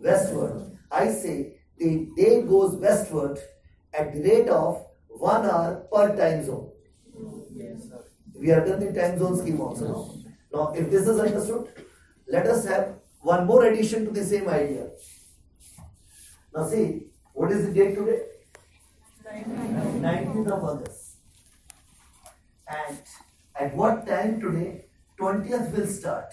westward. I say the day goes westward at the rate of one hour per time zone. We have done the time zone scheme also now. Now, if this is understood, let us have one more addition to the same idea. Now see, what is the date today? 19th of August. And at what time today 20th will start?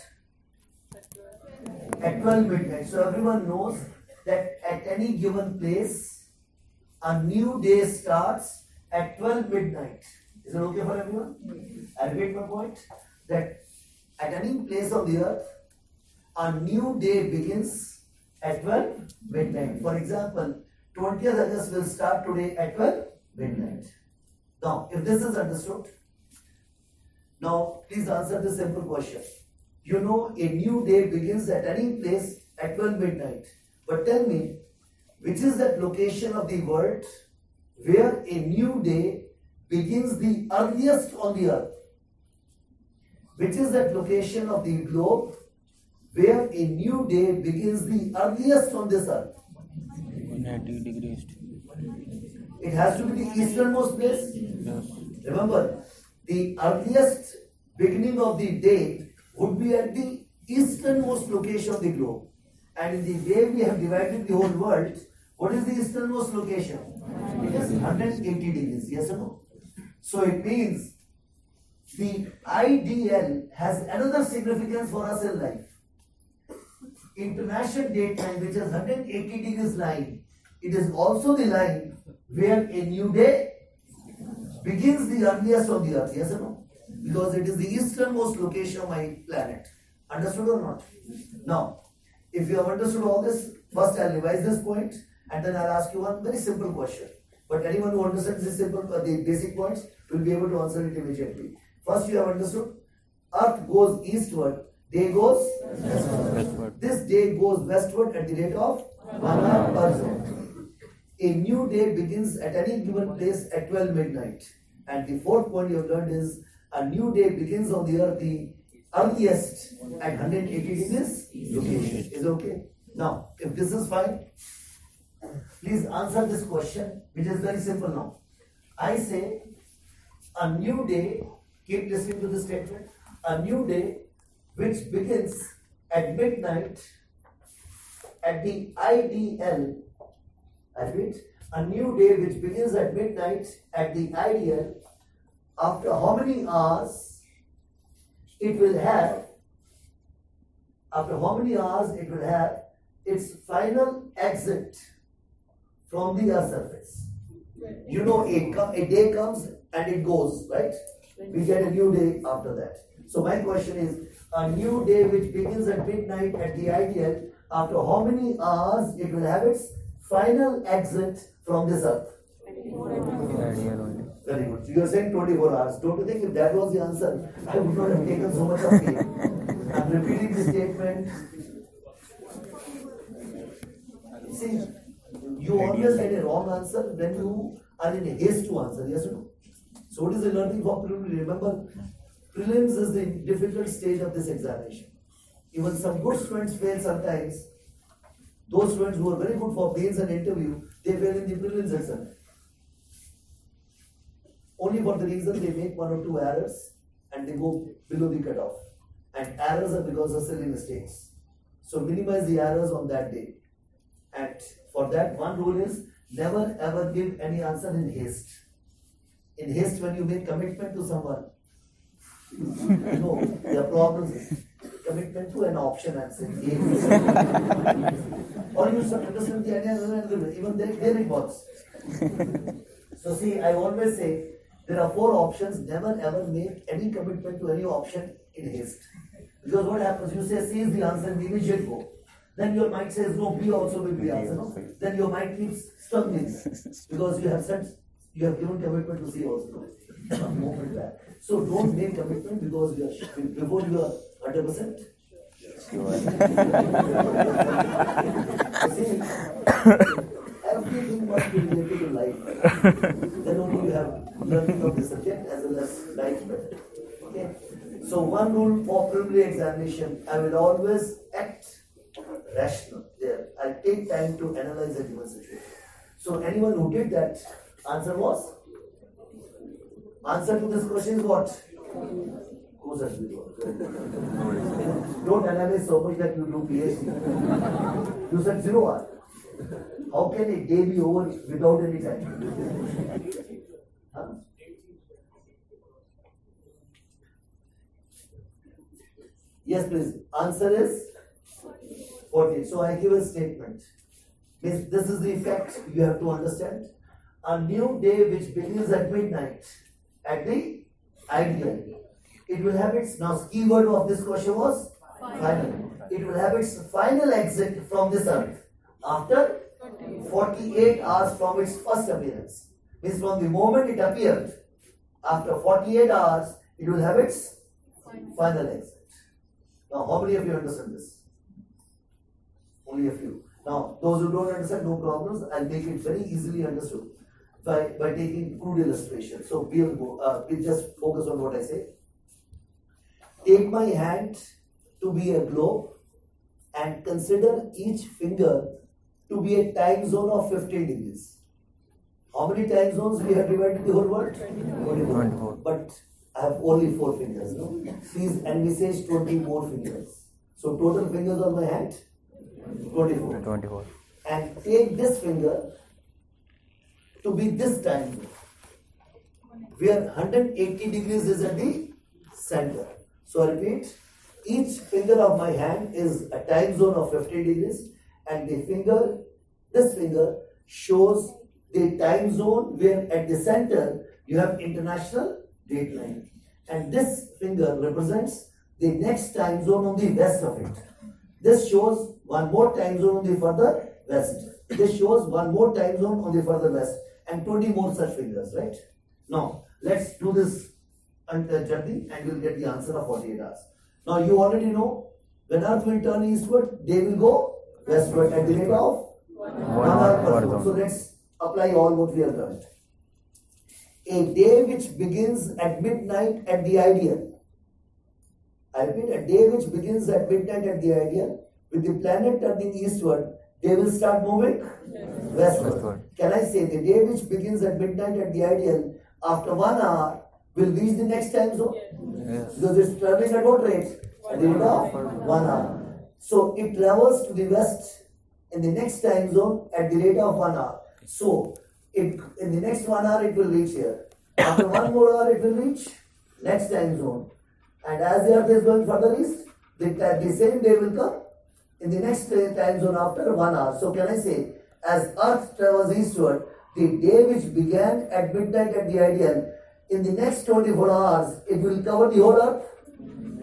At 12 midnight. So everyone knows that at any given place, a new day starts at 12 midnight. Is it okay for everyone? I repeat my point that at any place on the earth, a new day begins at 12 midnight. For example, 20th August will start today at 12 midnight. Now, if this is understood, now please answer this simple question. You know a new day begins at any place at 12 midnight. But tell me, which is that location of the world where a new day begins the earliest on the earth? Which is that location of the globe where a new day begins the earliest on this earth? 180 degrees. It has to be the easternmost place. Yes. Remember, the earliest beginning of the day would be at the easternmost location of the globe. And in the way we have divided the whole world, what is the easternmost location? It is 180 degrees, yes or no? So it means the IDL has another significance for us in life. International date line, which is 180 degrees line, it is also the line where a new day begins the earliest on the earth, yes or no? Because it is the easternmost location of my planet. Understood or not? Now, if you have understood all this, first I'll revise this point and then I'll ask you one very simple question. But anyone who understands this simple, uh, the basic points will be able to answer it immediately. First, you have understood Earth goes eastward, day goes Westward. this day goes westward at the rate of one hour per zone. A new day begins at any given place at 12 midnight. And the fourth point you have learned is a new day begins on the earth the earliest at 180 degrees location. Is okay? Now, if this is fine, please answer this question, which is very simple now. I say a new day, keep listening to this statement, a new day which begins at midnight at the IDL, I repeat, a new day which begins at midnight at the IDL, after how many hours it will have, after how many hours it will have its final exit from the earth surface. You know, a, co- a day comes and it goes, right? We get a new day after that. So my question is, a new day which begins at midnight at the IDL, after how many hours it will have its final exit from this earth? Very good. You are saying 24 hours. Don't you think if that was the answer, I would not have taken so much of pain? I'm repeating the statement. See, you always get a wrong answer when you are in a haste to answer, yes or no? So what is the learning for preliminary? Remember, prelims is the difficult stage of this examination. Even some good students fail sometimes. Those students who are very good for mains and interview, they fail in the prelims itself only for the reason they make one or two errors and they go below the cutoff. And errors are because of silly mistakes. So minimize the errors on that day. And for that, one rule is never ever give any answer in haste. In haste, when you make commitment to someone, know, there are problems. Commitment to an option, I'm saying. or you understand the idea, even there, there it. So see, I always say there are four options. Never ever make any commitment to any option in haste. Because what happens? You say C is the answer, B is should go. Then your mind says no, B also will be the answer. No? Then your mind keeps struggling because you have said you have given commitment to C also. Moment back. So don't make commitment because you are before you are hundred percent. See, everything must be related to life. then only you have learning the subject as well as life better. Okay. So one rule for preliminary examination, I will always act rational. There, I take time to analyze a given situation. So anyone who did that, answer was? Answer to this question is what? Don't analyze so much that you do PhD. You said zero hour. How can a day be over without any time? Huh? Yes, please. Answer is 40. So I give a statement. This, is the effect you have to understand. A new day which begins at midnight at the IDL. It will have its now keyword of this question was final. It will have its final exit from this earth after 48 hours from its first appearance. Means from the moment it appeared, after 48 hours, it will have its final exit. Now, how many of you understand this? Only a few. Now, those who don't understand, no problems. I'll make it very easily understood by, by taking crude illustration. So, we'll, go, uh, we'll just focus on what I say. Take my hand to be a globe and consider each finger to be a time zone of 15 degrees. How many time zones we have divided the whole world? 24. 24. But I have only four fingers, no? Please envisage 20 more fingers. So total fingers on my hand? 24. 24. And take this finger to be this time zone. Where 180 degrees is at the center. So I repeat, each finger of my hand is a time zone of 50 degrees and the finger, this finger shows the time zone where at the center you have international date line. And this finger represents the next time zone on the west of it. This shows one more time zone on the further west. This shows one more time zone on the further west and 20 more such fingers, right? Now, let's do this and uh, journey and you'll get the answer of 48 hours. Now, you already know when earth will turn eastward, they will go westward at the rate of one hour per per zone. zone. So let's apply all what we have learned. A day which begins at midnight at the IDL. I repeat, a day which begins at midnight at the IDL, with the planet turning eastward, they will start moving westward. Westward. Can I say the day which begins at midnight at the IDL, after one hour, will reach the next time zone? Yes. Because it's traveling at what rate? At the rate of one hour. So it travels to the west in the next time zone at the rate of one hour. So it in the next one hour it will reach here. After one more hour it will reach next time zone. And as the earth is going further east, the, the same day will come in the next uh, time zone after one hour. So can I say, as earth travels eastward, the day which began at midnight at the IDL, in the next 24 hours, it will cover the whole earth?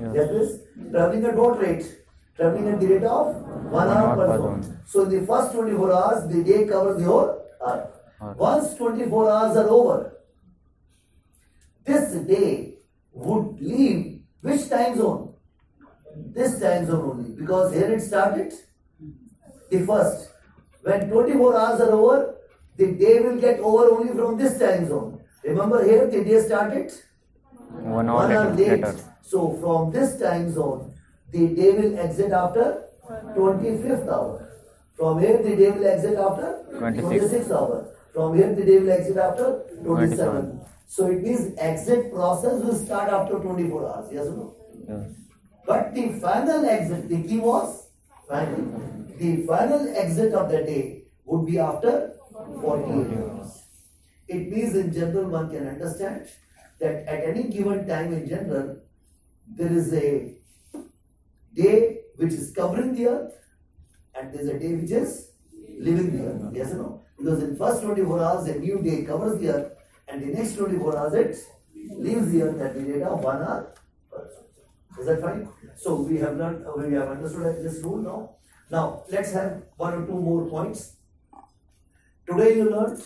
Yes. Yes, please. Traveling at what rate? Traveling at the rate of one hour per zone. So in the first 24 hours, the day covers the whole earth. Once 24 hours are over, this day would leave which time zone? This time zone only, because here it started the first. When 24 hours are over, the day will get over only from this time zone. Remember here the day started One hour one hour later. late. later. So from this time zone, the day will exit after 25th hour. From here, the day will exit after 26th. 26th hour. From here, the day will exit after 27. 27. So it means exit process will start after 24 hours. Yes or no? Yes. But the final exit, the key was final. The final exit of the day would be after 48 hours. It means in general one can understand that at any given time in general, there is a day which is covering the earth and there is a day which is leaving the earth. Yes or no? Because in first 24 hours a new day covers the earth and the next 24 hours it leaves the earth at the rate of one hour. Is that fine? So we have learned, uh, we have understood this rule now. Now let's have one or two more points. Today you learned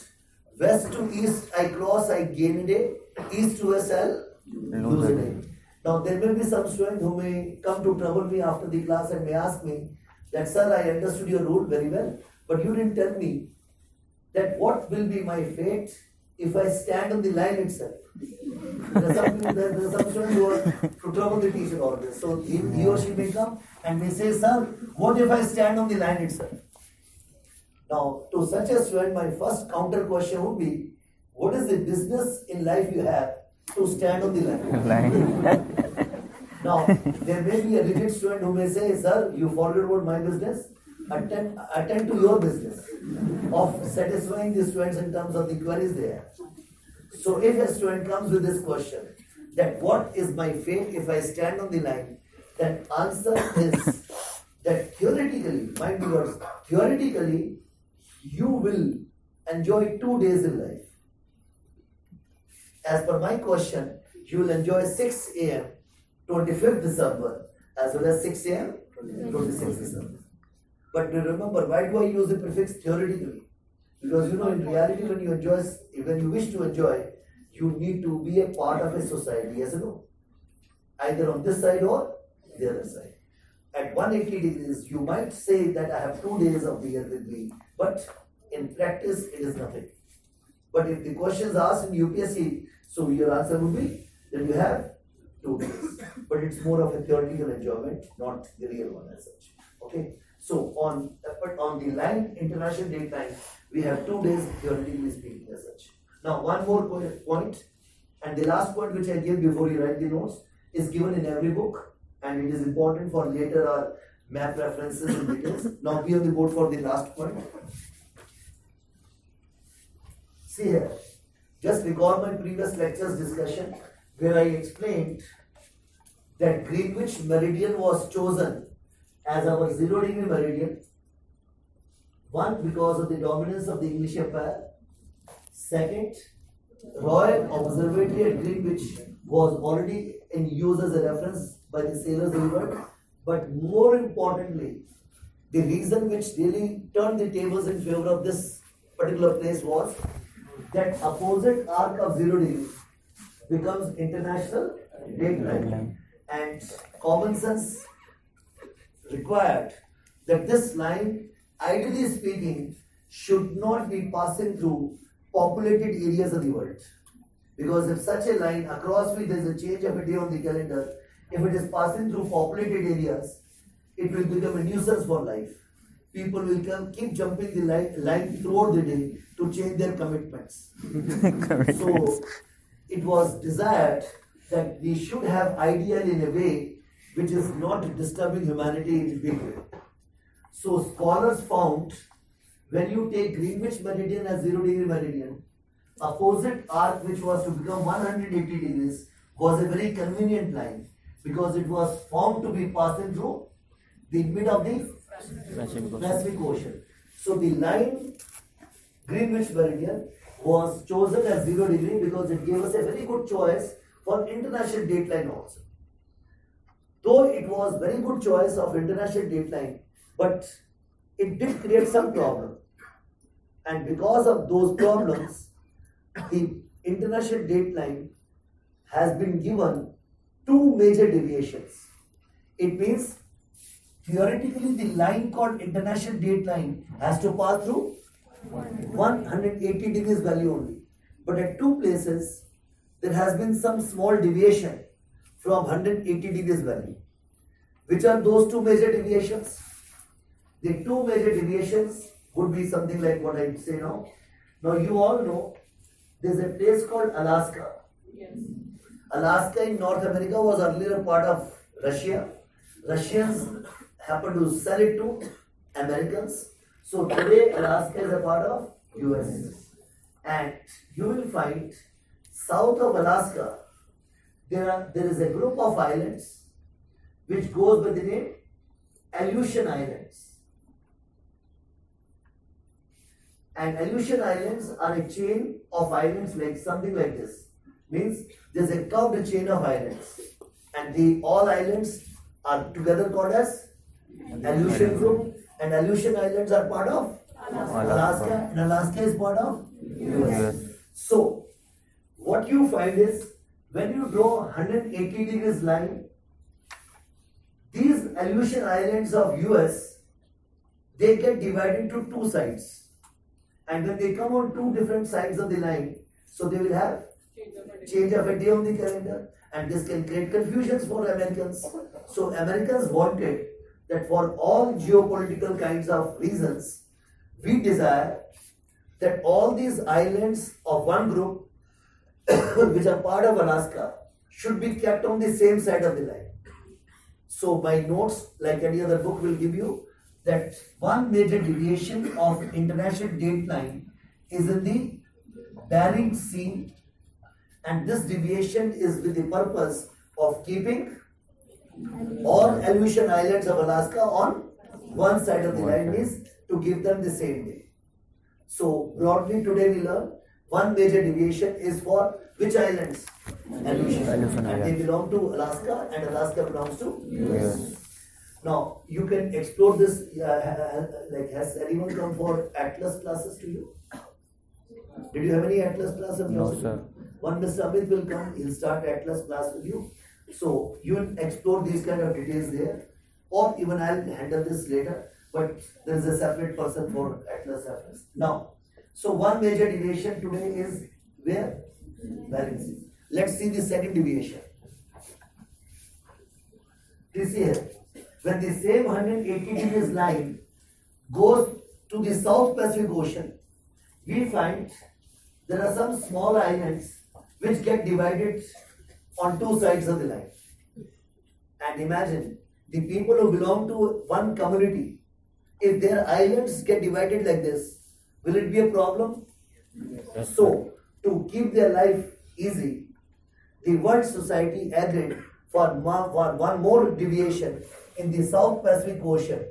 west to east I cross, I gain a day, east to west I'll lose a day. Now there may be some student who may come to trouble me after the class and may ask me that sir I understood your rule very well, but you didn't tell me that what will be my fate if I stand on the line itself. There are some, there, there are some students who are to trouble the teacher always. So he, he or she may come and may say, Sir, what if I stand on the line itself? Now, to such a student, my first counter question would be, what is the business in life you have to stand on the line? Now, there may be a rigid student who may say, sir, you forget about my business, attend, attend to your business of satisfying the students in terms of the queries they have. So if a student comes with this question, that what is my fate if I stand on the line, then answer is that theoretically, mind you theoretically, you will enjoy two days in life. As per my question, you will enjoy 6 a.m. 25th December as well as 6 a.m. 26th December. But remember, why do I use the prefix theoretically? Because you know, in reality, when you enjoy, when you wish to enjoy, you need to be a part of a society, yes or no? Either on this side or the other side. At 180 degrees, you might say that I have two days of the year with me, but in practice, it is nothing. But if the question is asked in UPSC, so your answer would be, that you have two days. But it's more of a theoretical enjoyment, not the real one as such. Okay? So on but on the line, international date line, we have two days theoretically speaking as such. Now one more point, and the last point which I give before you write the notes is given in every book, and it is important for later our map references and details. Now be on the board for the last point. See here, just recall my previous lectures discussion where I explained that Greenwich meridian was chosen as our zero degree meridian. One, because of the dominance of the English Empire. Second, Royal Observatory at Greenwich was already in use as a reference by the sailors world. But more importantly, the reason which really turned the tables in favor of this particular place was that opposite arc of zero degree becomes international date line. And common sense required that this line, ideally speaking, should not be passing through populated areas of the world. Because if such a line across which there is a change of a day on the calendar, if it is passing through populated areas, it will become a nuisance for life. People will come, keep jumping the line, line throughout the day to change their commitments. So it was desired that we should have IDL in a way which is not disturbing humanity in a big way. So scholars found when you take Greenwich meridian as zero degree meridian, opposite arc which was to become 180 degrees was a very convenient line because it was formed to be passing through the mid of the Pacific Ocean. So the line Greenwich meridian was chosen as zero degree because it gave us a very good choice for international date line also. Though it was very good choice of international date line, but it did create some problem. And because of those problems, the international date line has been given two major deviations. It means theoretically the line called international date line has to pass through 180 degrees value only. But at two places, there has been some small deviation from 180 degrees value. Which are those two major deviations? The two major deviations would be something like what I say now. Now you all know there's a place called Alaska. Yes. Alaska in North America was earlier a part of Russia. Russians happened to sell it to Americans. So today Alaska is a part of US. And you will find south of Alaska, there are there is a group of islands which goes by the name Aleutian Islands. And Aleutian Islands are a chain of islands like something like this. Means there's a curved chain of islands. And the all islands are together called as Aleutian group. And Aleutian Islands are part of Alaska. And Alaska is part of US. So what you find is when you draw 180 degrees line, these Aleutian Islands of US, they get divided into two sides. And when they come on two different sides of the line, so they will have change of a day on the calendar, and this can create confusions for Americans. So Americans wanted that for all geopolitical kinds of reasons, we desire that all these islands of one group, which are part of Alaska, should be kept on the same side of the line. So my notes, like any other book, will give you that one major deviation of international date line is in the Bering Sea, and this deviation is with the purpose of keeping all Aleutian Islands of Alaska on one side of the line means to give them the same day. So broadly today we learn one major deviation is for which islands? Aleutian. Aleutian And they belong to Alaska and Alaska belongs to Yes. Now you can explore this. Uh, like has anyone come for Atlas classes to you? Did you have any Atlas class of No, yours? sir. One Mr. Amit will come. He'll start Atlas class with you. So you will explore these kind of details there, or even I'll handle this later. But there is a separate person for Atlas Atlas. Now, so one major deviation today is where Sea. Let's see the second deviation. This here, when the same 180 degrees line goes to the South Pacific Ocean, we find there are some small islands which get divided on two sides of the line. And imagine the people who belong to one community, if their islands get divided like this, will it be a problem? So, to keep their life easy, the World Society agreed for, for one more deviation in the South Pacific Ocean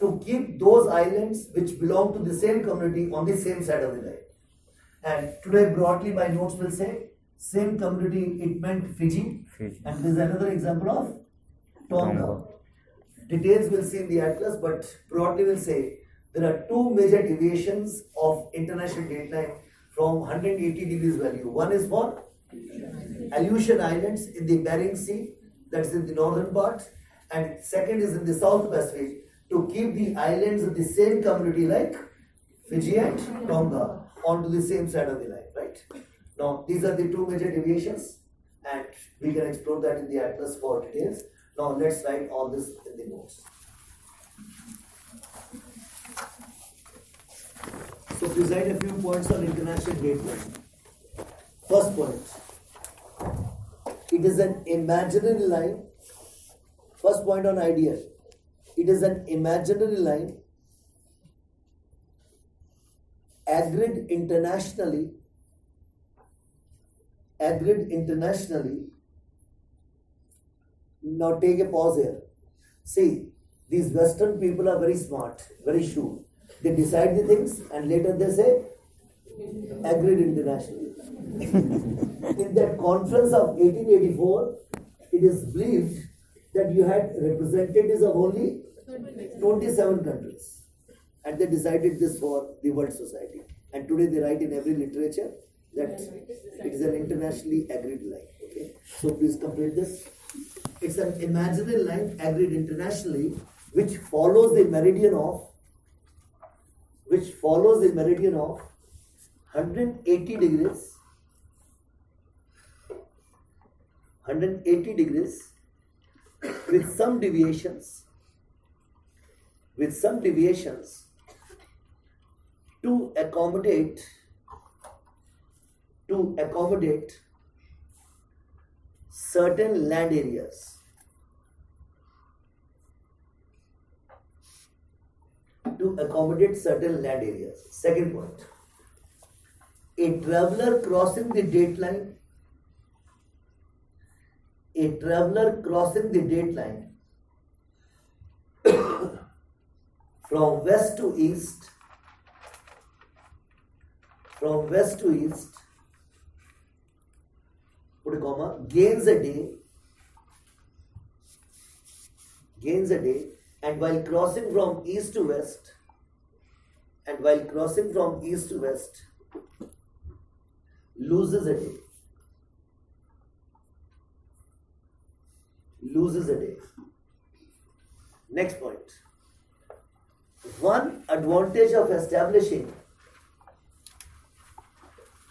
to keep those islands which belong to the same community on the same side of the line. And today, broadly, my notes will say same community, it meant Fiji. Fiji. And there's another example of Tonga. Details we'll see in the atlas, but broadly we'll say there are two major deviations of international dateline from 180 degrees value. One is for Aleutian Islands in the Bering Sea, that's in the northern part, and second is in the South Pacific to keep the islands of the same community like Fiji and Tonga onto the same side of the line, right? Now, these are the two major deviations, and we can explore that in the atlas for details. Now, let's write all this in the notes. So, write a few points on international dateline. First point. It is an imaginary line. First point on idea. It is an imaginary line agreed internationally agreed internationally now take a pause here see these western people are very smart very shrewd they decide the things and later they say agreed internationally in that conference of 1884 it is believed that you had representatives of only 27 countries and they decided this for the World Society. And today they write in every literature that it is an internationally agreed line. Okay, so please complete this. It's an imaginary line agreed internationally, which follows the meridian of, which follows the meridian of 180 degrees, 180 degrees, with some deviations, with some deviations to accommodate to accommodate certain land areas to accommodate certain land areas. Second point. A traveler crossing the date line a traveler crossing the date line from west to east from west to east put a comma gains a day gains a day and while crossing from east to west and while crossing from east to west loses a day. Loses a day. Next point. One advantage of establishing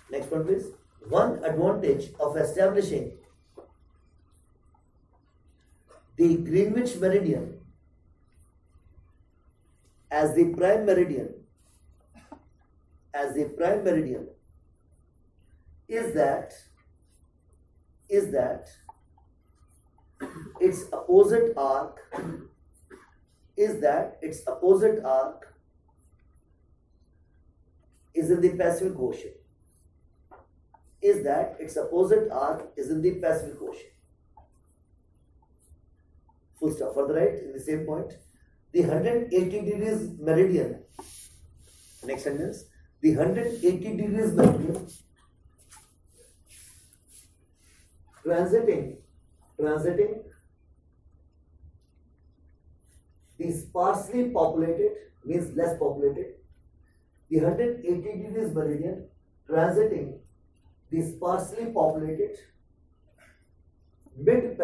next point please. One advantage of establishing the greenwich meridian as the prime meridian as the prime meridian is that is that its opposite arc is that its opposite arc is in the Pacific Ocean. Is that its opposite arc is in the Pacific Ocean. Full stop. Further right, in the same point, the 180 degrees meridian. Next sentence. The 180 degrees meridian. Transiting, transiting. The sparsely populated means less populated. The 180 degrees meridian. Transiting. The sparsely populated. Mid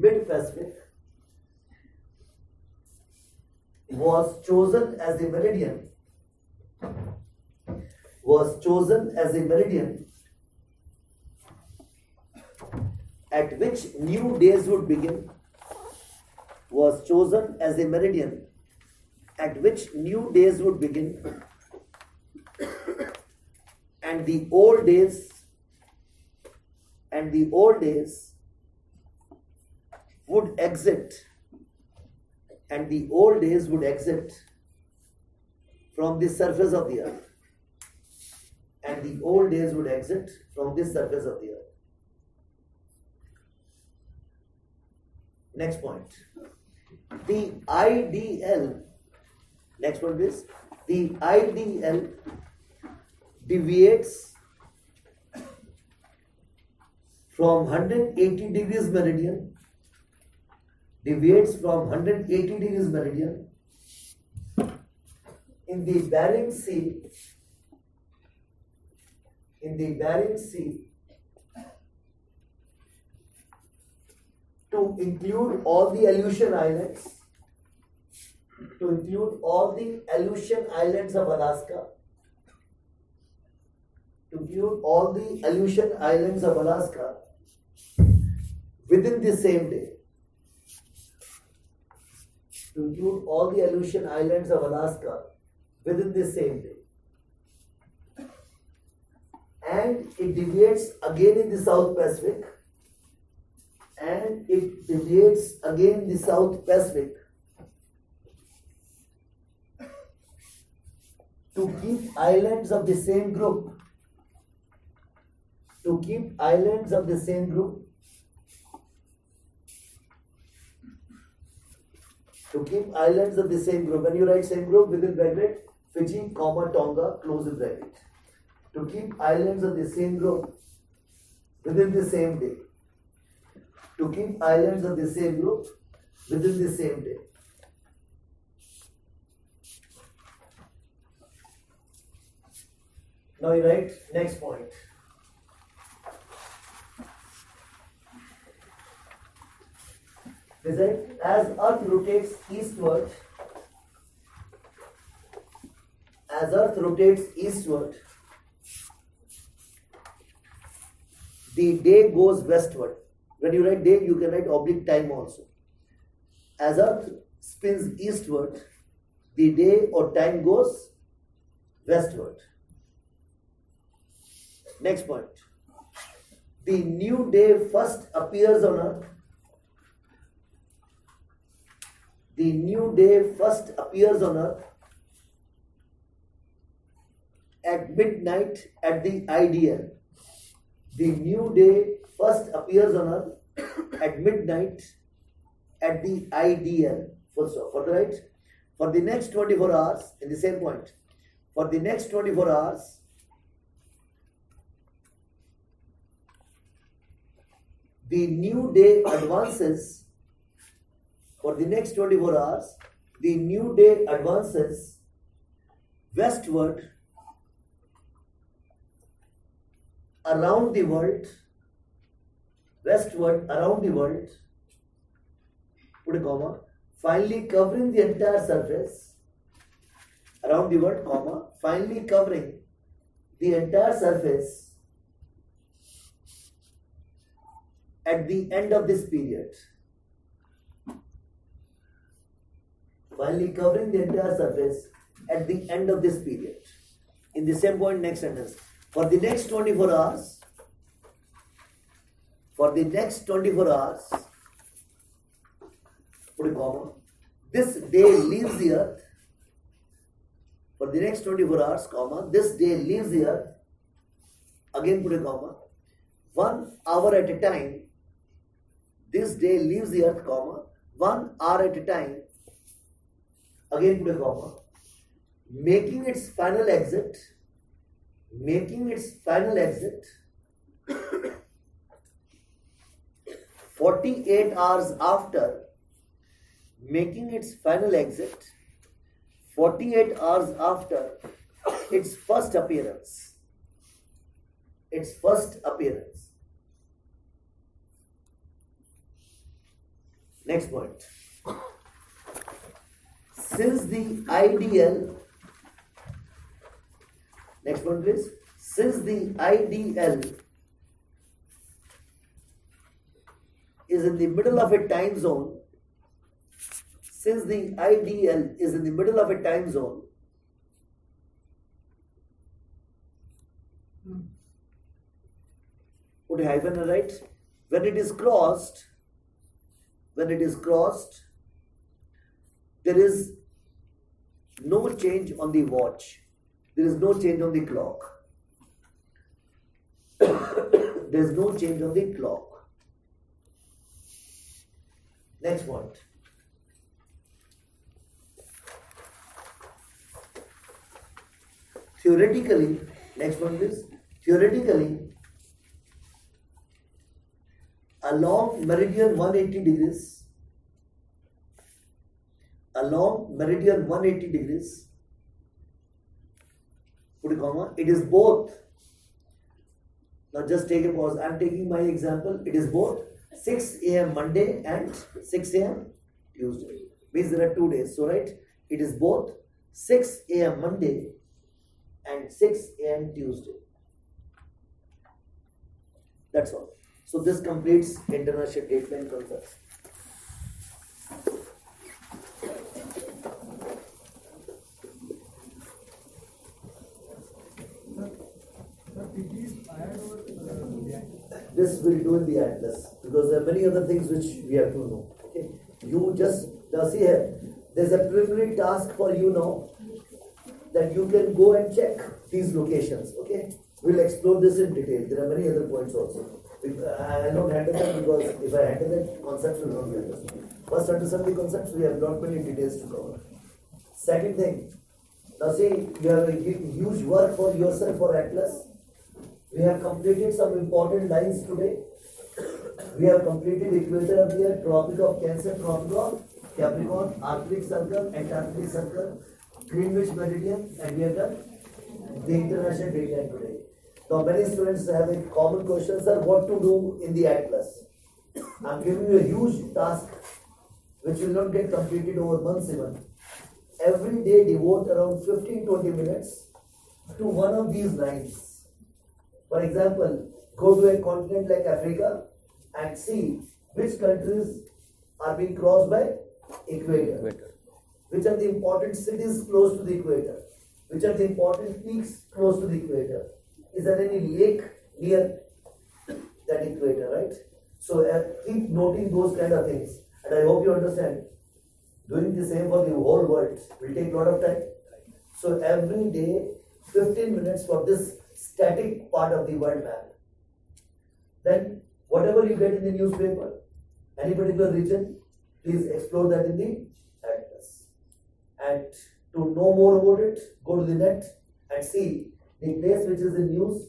Pacific, mid Pacific was chosen as the meridian. Was chosen as a meridian at which new days would begin. Was chosen as a meridian at which new days would begin. And the old days and the old days would exit and the old days would exit from the surface of the earth and the old days would exit from this surface of the earth. Next point. The IDL, next one is the IDL deviates from 180 degrees meridian, deviates from 180 degrees meridian in the Bering Sea in the Bering Sea to include all the Aleutian Islands, to include all the Aleutian Islands of Alaska, to include all the Aleutian Islands of Alaska within the same day. To include all the Aleutian Islands of Alaska within the same day. And it deviates again in the South Pacific and it deviates again in the South Pacific to keep islands of the same group to keep islands of the same group to keep islands of the same group when you write same group within bracket Fiji comma Tonga close the bracket to keep islands of the same group within the same day. To keep islands of the same group within the same day. Now you write next point. Result as Earth rotates eastward, as Earth rotates eastward, the day goes westward. When you write day, you can write oblique time also. As Earth spins eastward, the day or time goes westward. Next point. The new day first appears on Earth. The new day first appears on Earth at midnight at the IDL the new day first appears on earth at midnight at the IDL. Full stop. For right? For the next 24 hours, in the same point, for the next 24 hours, the new day advances. For the next 24 hours, the new day advances westward around the world, westward around the world, put a comma, finally covering the entire surface around the world, comma, finally covering the entire surface at the end of this period. Finally covering the entire surface at the end of this period. In the same point, next sentence. For the next 24 hours, for the next 24 hours, put a comma, this day leaves the earth. For the next 24 hours, comma, this day leaves the earth. Again put a comma. One hour at a time, this day leaves the earth, comma, one hour at a time. Again put a comma. Making its final exit, making its final exit 48 hours after making its final exit 48 hours after its first appearance. Its first appearance. Next point since the IDL next one please since the IDL is in the middle of a time zone since the IDL is in the middle of a time zone, put a hyphen right. When it is crossed, when it is crossed, there is no change on the watch. There is no change on the clock. there is no change on the clock. Next one. theoretically, next one is theoretically, along meridian 180 degrees, along meridian 180 degrees, put a comma, it is both. Now just take a pause. I am taking my example. It is both 6 a.m. Monday and 6 a.m. Tuesday. Means there are two days. So right, it is both 6 a.m. Monday and 6 a.m. Tuesday. That's all. So this completes international dateline concept. This will do in the atlas because there are many other things which we have to know. Okay, you just now see here. There's a preliminary task for you now that you can go and check these locations. Okay, we'll explore this in detail. There are many other points also. I not handle them because if I handle them, concepts will not be understood. First, understand the concepts. We have not many details to cover. Second thing, now see, you have a huge work for yourself for Atlas. We have completed some important lines today. We have completed equator of the Tropic of Cancer, Tropic of Capricorn, Arctic Circle, Antarctic Circle, Greenwich Meridian, and we have done the international dateline today. Now, many students have a common question, sir, what to do in the Atlas? I'm giving you a huge task which will not get completed over months even. Every day devote around 15-20 minutes to one of these lines. For example, go to a continent like Africa and see which countries are being crossed by equator. Equator. Which are the important cities close to the equator? Which are the important peaks close to the equator? Is there any lake near that equator, right? So uh, keep noting those kind of things. And I hope you understand. Doing the same for the whole world will take a lot of time. So every day, 15 minutes for this static part of the world map. Then whatever you get in the newspaper, any particular region, please explore that in the atlas. And to know more about it, go to the net and see the place which is in news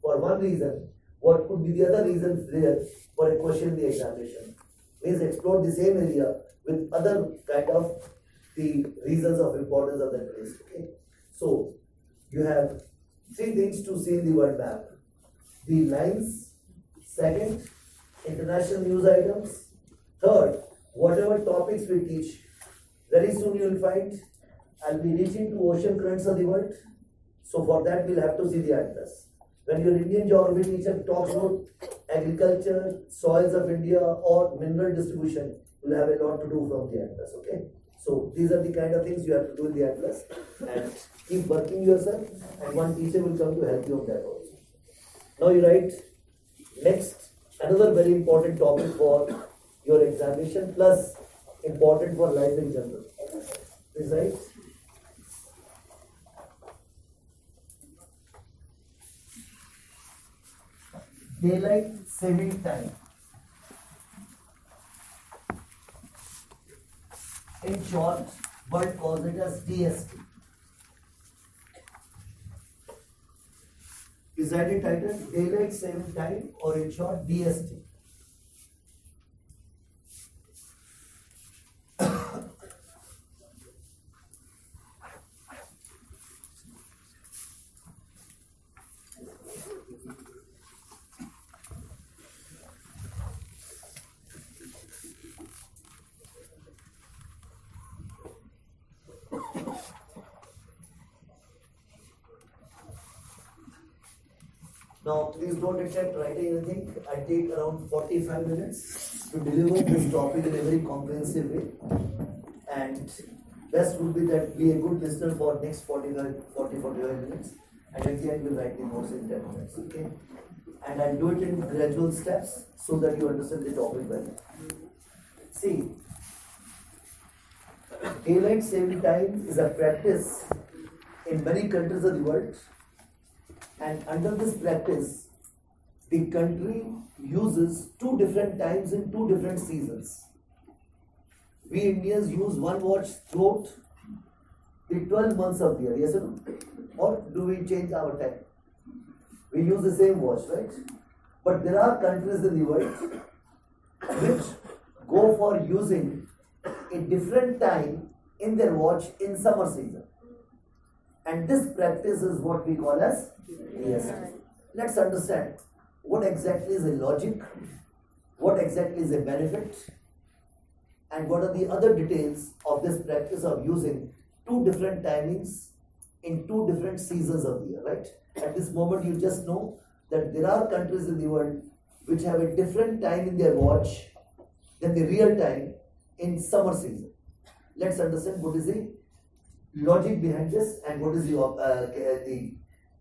for one reason, what could be the other reasons there for a question in the examination. Please explore the same area with other kind of the reasons of importance of that place. Okay. So you have three things to see in the world map. The lines, second, international news items, third, whatever topics we teach, very soon you will find I'll be reaching to ocean currents of the world. So for that we'll have to see the atlas. When your Indian geography teacher talks about agriculture, soils of India or mineral distribution, you'll have a lot to do from the atlas, okay? So these are the kind of things you have to do in the atlas and keep working yourself and one teacher will come to help you on that also. Now you write next another very important topic for your examination plus important for life in general. Is right? Daylight saving time. In short, world calls it as DST. Is that the title? Daylight saving time or in short DST. Now, please don't attempt writing anything. I take around 45 minutes to deliver this topic in a very comprehensive way. And best would be that be a good listener for next 45, 40, 45 minutes. And at the end, we'll write the notes in 10 minutes. Okay? And I'll do it in gradual steps so that you understand the topic well. See, daylight saving time is a practice in many countries of the world and under this practice, the country uses two different times in two different seasons. We Indians use one watch throughout the 12 months of the year, yes or no? Or do we change our time? We use the same watch, right? But there are countries in the world which go for using a different time in their watch in summer season. And this practice is what we call as DST. Let's understand what exactly is the logic, what exactly is the benefit, and what are the other details of this practice of using two different timings in two different seasons of the year, right? At this moment, you just know that there are countries in the world which have a different time in their watch than the real time in summer season. Let's understand what is the logic behind this and what is the, uh, the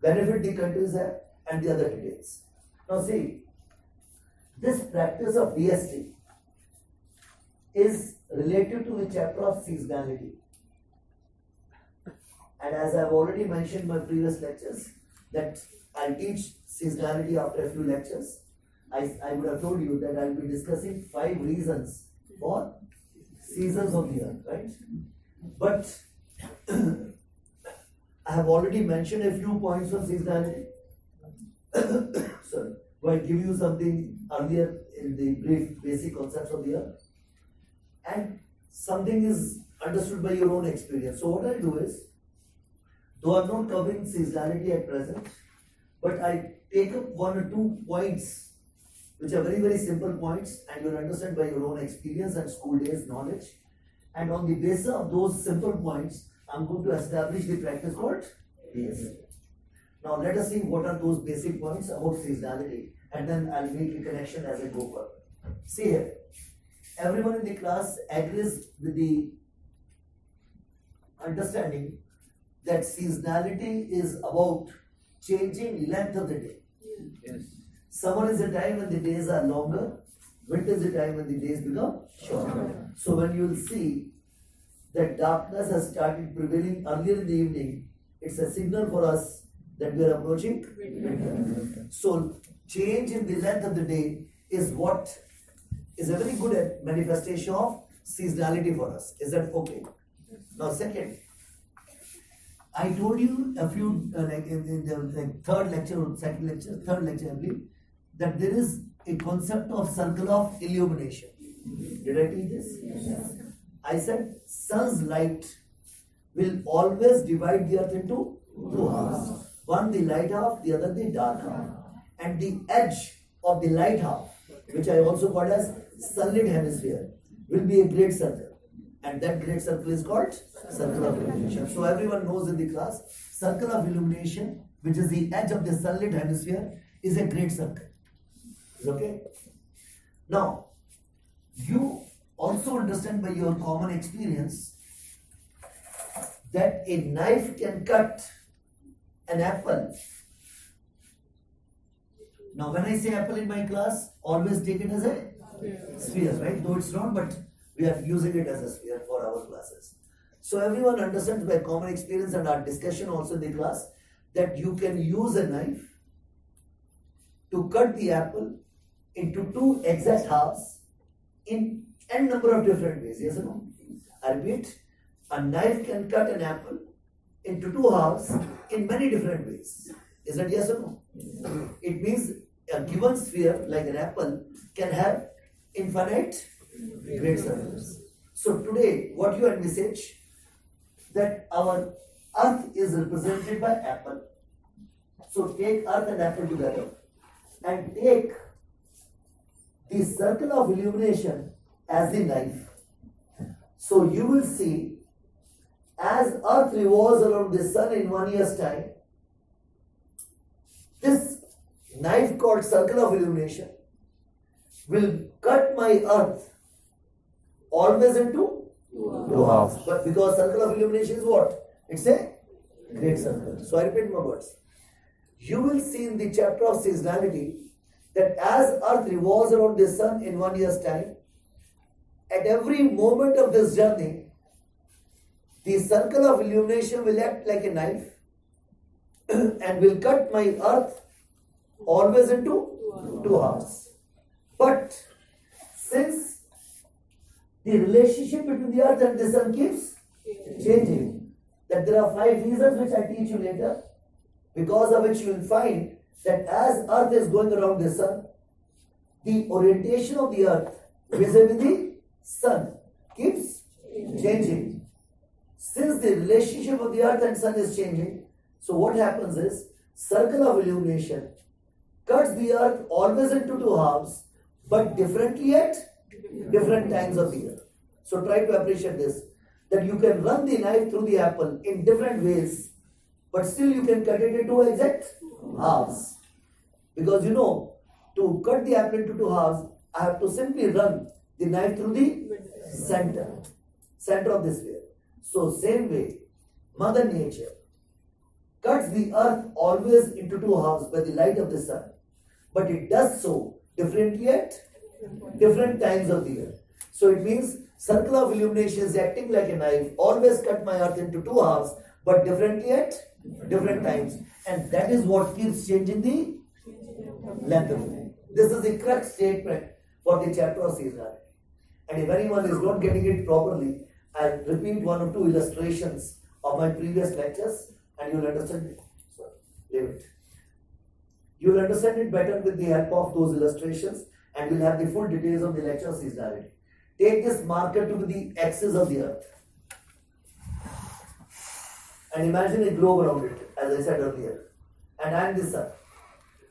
benefit the countries have and the other details. Now see, this practice of DST is related to the chapter of seasonality. And as I've already mentioned in my previous lectures, that I'll teach seasonality after a few lectures. I, I would have told you that I'll be discussing five reasons for seasons of the earth, right? But I have already mentioned a few points on seasonality. Sorry, well, I give you something earlier in the brief basic concepts of the year, and something is understood by your own experience. So what I do is, though I'm not covering seasonality at present, but I take up one or two points which are very very simple points and you'll understand by your own experience and school days knowledge and on the basis of those simple points I'm going to establish the practice called DST. Now let us see what are those basic points about seasonality and then I'll make a connection as I go further. See here, everyone in the class agrees with the understanding that seasonality is about changing length of the day. Yes. Summer is the time when the days are longer, winter is the time when the days become shorter. So when you will see that darkness has started prevailing earlier in the evening, it's a signal for us that we are approaching winter. So, change in the length of the day is what is a very good manifestation of seasonality for us. Is that okay? Now, second, I told you a few, uh, like in, in the like, third lecture or second lecture, third lecture, I believe, that there is a concept of circle of illumination. Did I teach this? Yes. I said sun's light will always divide the earth into two halves. One the light half, the other the dark half. And the edge of the light half, which I also call as sunlit hemisphere, will be a great circle. And that great circle is called circle of illumination. So everyone knows in the class, circle of illumination, which is the edge of the sunlit hemisphere, is a great circle. Okay? Now, you also understand by your common experience that a knife can cut an apple. Now, when I say apple in my class, always take it as a sphere, right? Though it's not, but we are using it as a sphere for our classes. So everyone understands by common experience and our discussion also in the class that you can use a knife to cut the apple into two exact halves in n number of different ways. Yes or no? Repeat, a knife can cut an apple into two halves in many different ways. Is that yes or no? It means a given sphere, like an apple, can have infinite great circles. So today, what you envisage that our earth is represented by apple. So take earth and apple together and take the circle of illumination as the knife. So you will see as earth revolves around the sun in one year's time, this knife called circle of illumination will cut my earth always into two halves. But because circle of illumination is what? It's a great circle. So I repeat my words. You will see in the chapter of seasonality that as earth revolves around the sun in one year's time, at every moment of this journey, the circle of illumination will act like a knife and will cut my earth always into two halves. But since the relationship between the earth and the sun keeps changing, that there are five reasons which I teach you later, because of which you will find that as earth is going around the sun, the orientation of the earth vis-a-vis the sun keeps changing. Since the relationship of the earth and sun is changing, so what happens is circle of illumination cuts the earth always into two halves, but differently at different times of the year. So try to appreciate this that you can run the knife through the apple in different ways, but still you can cut it into exact halves. Because you know, to cut the apple into two halves, I have to simply run the knife through the center, center of the sphere. So same way, Mother Nature cuts the earth always into two halves by the light of the sun, but it does so differently at different times of the year. So it means circle of illumination is acting like a knife, always cut my earth into two halves, but differently at different times. And that is what keeps changing the length of it. This is the correct statement for the chapter of seasonality. And if anyone is not getting it properly, I'll repeat one or two illustrations of my previous lectures and you'll understand it. So, leave it. You'll understand it better with the help of those illustrations and you'll have the full details of the lecture seasonality. Take this marker to the axis of the earth and imagine a globe around it, as I said earlier. And I am the sun.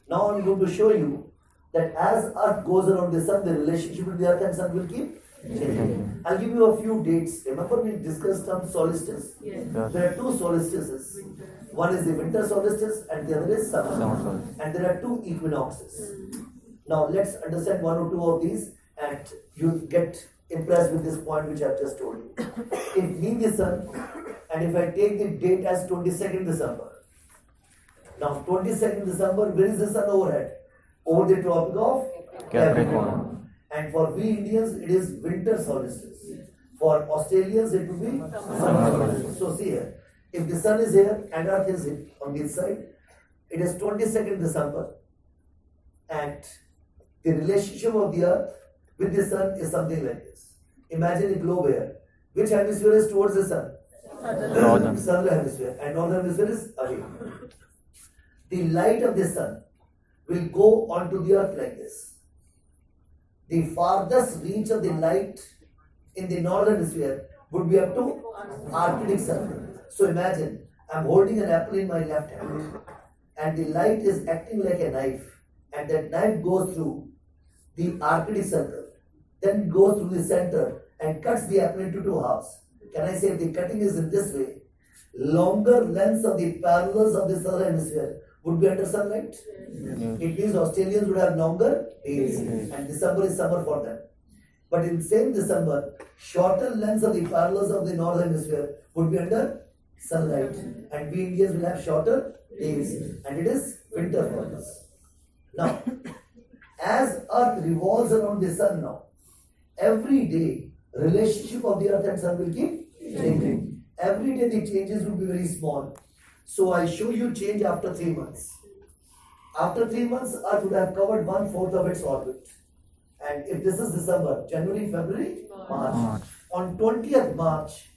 Now I'm going to show you that as earth goes around the sun, the relationship between the earth and sun will keep. I'll give you a few dates. Remember we discussed some solstice? Yes. Yes. There are two solstices. One is the winter solstice and the other is summer. Summer solstice. And there are two equinoxes. Mm. Now let's understand one or two of these and you get impressed with this point which I've just told you. if me the sun and if I take the date as 22nd December. Now 22nd December, where is the sun overhead? Over the tropic of Capricorn. And for we Indians, it is winter solstice. For Australians, it will be summer solstice. So see here, if the sun is here and earth is here on this side, it is 22nd December and the relationship of the earth with the sun is something like this. Imagine a globe here. Which hemisphere is towards the sun? Northern. Southern hemisphere. And northern hemisphere is away. The light of the sun will go onto the earth like this. The farthest reach of the light in the northern hemisphere would be up to Arctic Circle. So imagine, I'm holding an apple in my left hand and the light is acting like a knife and that knife goes through the Arctic Circle, then goes through the center and cuts the apple into two halves. Can I say if the cutting is in this way, longer lengths of the parallels of the southern hemisphere would be under sunlight? It means Australians would have longer days and December is summer for them. But in same December, shorter lengths of the parallels of the northern hemisphere would be under sunlight, and we Indians will have shorter days, and it is winter for us. Now, as Earth revolves around the sun now, every day relationship of the Earth and sun will keep changing. Every day the changes will be very small. So I show you change after three months. After three months, Earth would have covered one fourth of its orbit. And if this is December, January, February, March. March. On 20th March,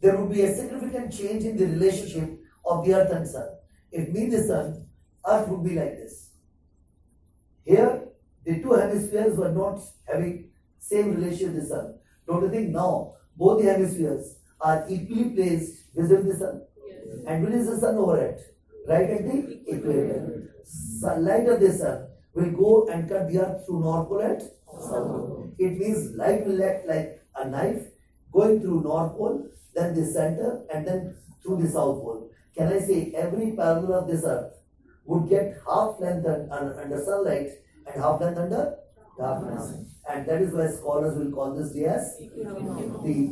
there would be a significant change in the relationship of the Earth and Sun. If me the Sun, Earth would be like this. Here, the two hemispheres were not having same relation with the Sun. Don't you think now both the hemispheres are equally placed vis-a-vis the Sun? And where is the Sun over it? Right at the equator. Sunlight of the Sun will go and cut the Earth through North Pole and South Pole. It means light will act like a knife going through North Pole, then the center, and then through the South Pole. Can I say every parallel of this Earth would get half length un- un- under sunlight and half length under darkness. And that is why scholars will call this day as the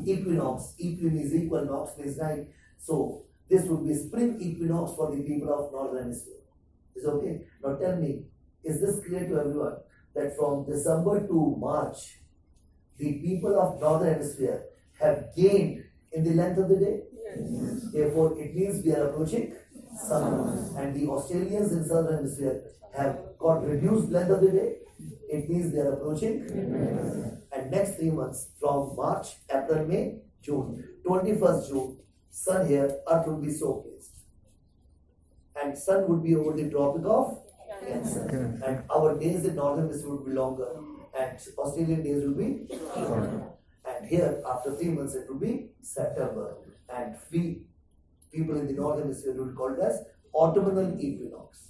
equinox. Equi means equal, nox means night. So this would be spring equinox for the people of northern hemisphere. Is okay? Now tell me, is this clear to everyone that from December to March, the people of northern hemisphere have gained in the length of the day? Yes. Therefore, it means we are approaching summer. And the Australians in southern hemisphere have got reduced length of the day. It means they are approaching. And next three months, from March, April, May, June, 21st June, sun here, earth will be so placed. And sun would be over the tropic of Cancer. And our days in northern hemisphere would be longer. And Australian days would be shorter. And here, after three months, it will be September. And we, people in the northern hemisphere, would call it as autumnal equinox.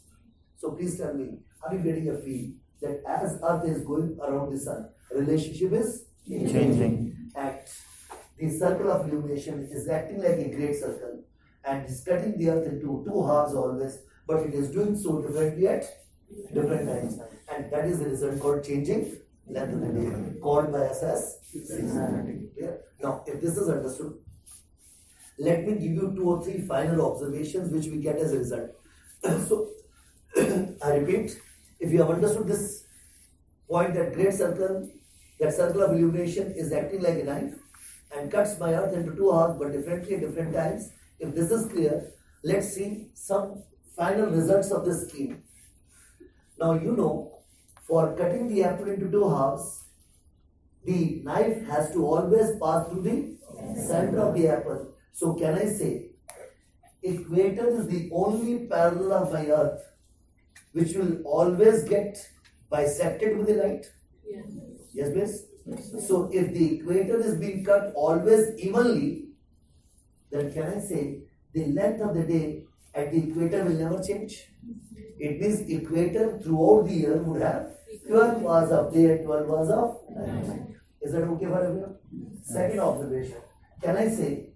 So please tell me, are you getting a feel that as Earth is going around the sun, relationship is Changing. And the circle of illumination is acting like a great circle and is cutting the Earth into two halves always, but it is doing so differently at different times. And that is the result called changing length of the day, called by us as seasonality. Now, if this is understood, let me give you two or three final observations which we get as a result. so, I repeat, if you have understood this point that great circle, that circle of illumination is acting like a knife and cuts my earth into two halves but differently at different times. If this is clear, let's see some final results of this scheme. Now you know, for cutting the apple into two halves, the knife has to always pass through the center of the apple. So can I say, equator is the only parallel of my earth which will always get bisected with the light? Yes, miss? So if the equator is being cut always evenly, then can I say the length of the day at the equator will never change? It means equator throughout the year would have 12 hours of day and 12 hours of night. Is that okay for everyone? Second observation. Can I say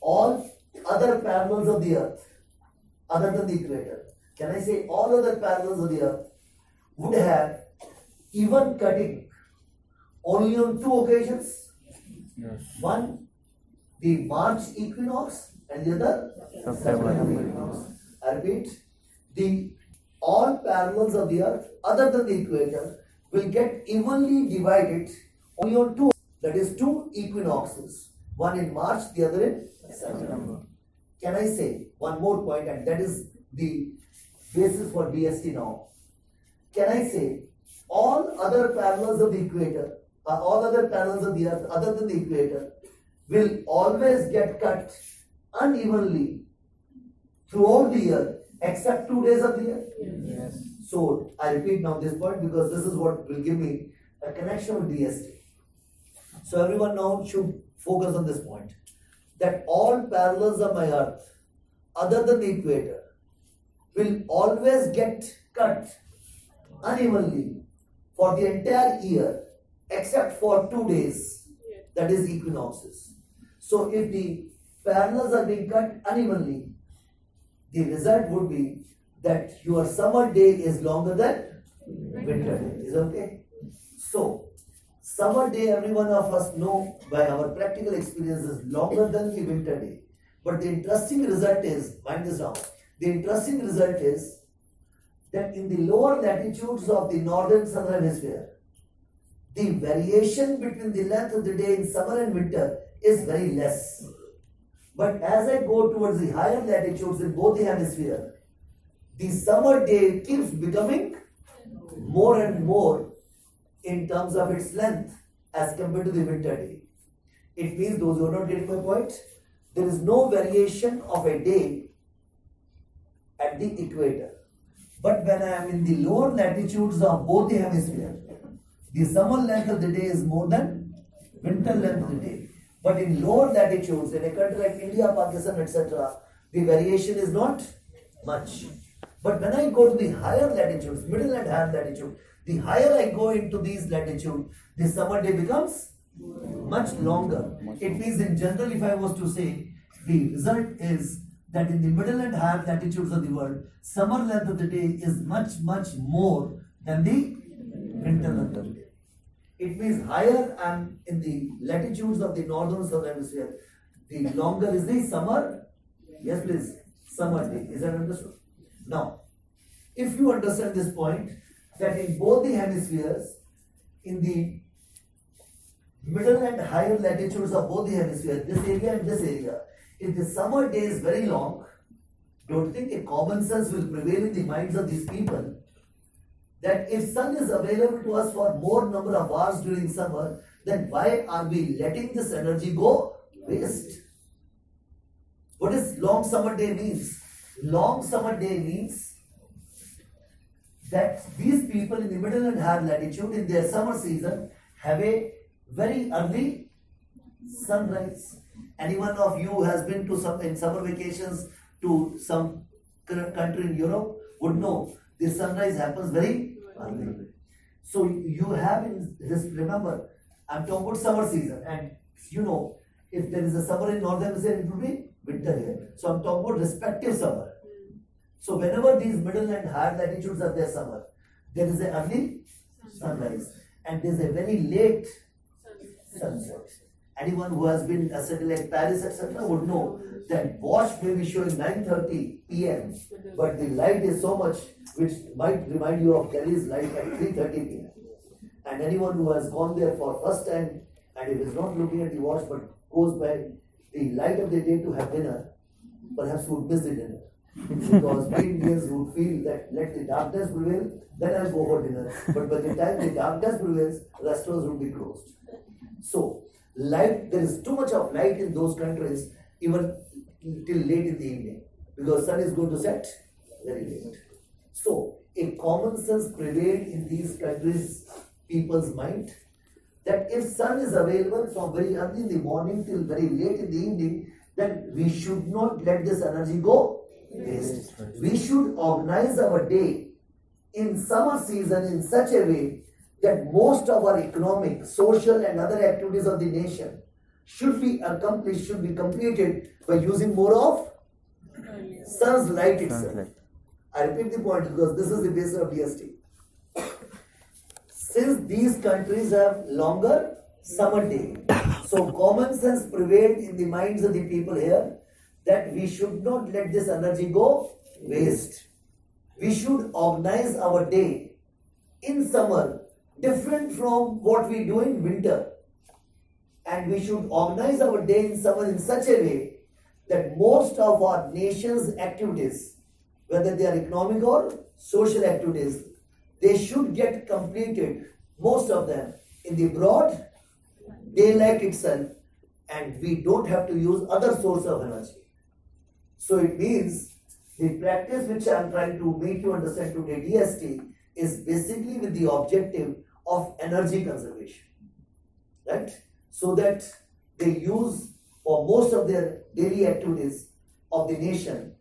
all other parallels of the earth other than the equator? Can I say all other parallels of the earth would have even cutting only on two occasions? Yes. One, the March equinox, and the other September. equinox. I repeat, the all parallels of the earth, other than the equator, will get evenly divided only on two. That is two equinoxes. One in March, the other in September. Can I say one more point, and that is the basis for DST now. Can I say all other parallels of the equator, uh, all other parallels of the earth other than the equator, will always get cut unevenly throughout the year, except two days of the year? Yes. So I repeat now this point because this is what will give me a connection with DST. So everyone now should focus on this point that all parallels of my earth, other than the equator, will always get cut unevenly for the entire year except for two days, that is equinoxes. So if the parallels are being cut unevenly, the result would be that your summer day is longer than winter day. Is okay? So, summer day, every one of us know by our practical experience is longer than the winter day. But the interesting result is, mind this now, the interesting result is that in the lower latitudes of the northern southern hemisphere, the variation between the length of the day in summer and winter is very less. But as I go towards the higher latitudes in both the hemispheres, the summer day keeps becoming more and more in terms of its length as compared to the winter day. It means those who are not getting my point, there is no variation of a day at the equator. But when I am in the lower latitudes of both the hemispheres, the summer length of the day is more than winter length of the day. But in lower latitudes, in a country like India, Pakistan, etc., the variation is not much. But when I go to the higher latitudes, middle and higher latitude, the higher I go into these latitude, the summer day becomes much longer. It means in general, if I was to say, the result is that in the middle and higher latitudes of the world, summer length of the day is much, much more than the winter length of the day. It means higher I'm in the latitudes of the northern southern hemisphere, the longer is the summer. Yes, please. Summer day. Is that understood? Now, if you understand this point, that in both the hemispheres, in the middle and higher latitudes of both the hemispheres, this area and this area, if the summer day is very long, don't think a common sense will prevail in the minds of these people that if sun is available to us for more number of hours during summer, then why are we letting this energy go waste? What does long summer day means? Long summer day means that these people in the middle and higher latitude in their summer season have a very early sunrise. Anyone of you who has been to some in summer vacations to some country in Europe would know the sunrise happens very So you have in this remember, I'm talking about summer season, and you know if there is a summer in northern hemisphere, it will be winter here. So I'm talking about respective summer. So whenever these middle and higher latitudes are their summer, there is a early sunrise and there is a very late sunset. Anyone who has been a city like Paris, etc., would know that watch may be showing 9:30 p.m., but the light is so much which might remind you of Delhi's light at 3:30 p.m. And anyone who has gone there for first time and if is not looking at the watch but goes by the light of the day to have dinner, perhaps would miss the dinner. because we Indians would feel that let the darkness prevail, then I'll go for dinner. But by the time the darkness prevails, restaurants would be closed. So, light, there is too much of light in those countries, even till late in the evening, because sun is going to set very late. So, a common sense prevailed in these countries' people's mind that if sun is available from very early in the morning till very late in the evening, then we should not let this energy go waste. We should organize our day in summer season in such a way that most of our economic, social, and other activities of the nation should be accomplished, should be completed by using more of sun's light itself. Sunlight. I repeat the point because this is the basis of DST. Since these countries have longer summer day, so common sense prevailed in the minds of the people here that we should not let this energy go waste. We should organize our day in summer different from what we do in winter. And we should organize our day in summer in such a way that most of our nation's activities, whether they are economic or social activities, they should get completed, most of them, in the broad daylight itself, and we don't have to use other source of energy. So it means the practice which I am trying to make you understand today, DST, is basically with the objective of energy conservation. Right? So that they use for most of their daily activities of the nation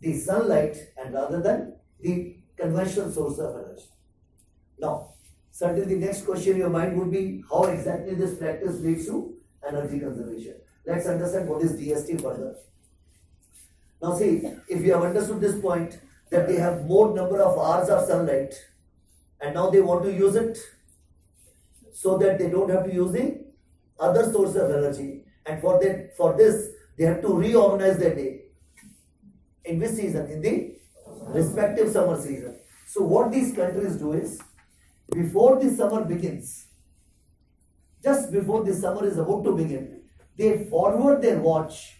the sunlight and rather than the conventional source of energy. Now, certainly the next question in your mind would be how exactly this practice leads to energy conservation. Let's understand what is DST further. Now see, if you have understood this point, that they have more number of hours of sunlight, and now they want to use it so that they don't have to use the other source of energy. And for that, for this, They have to reorganize their day. In which season? In the respective summer season. So what these countries do is, before the summer begins, just before the summer is about to begin, they forward their watch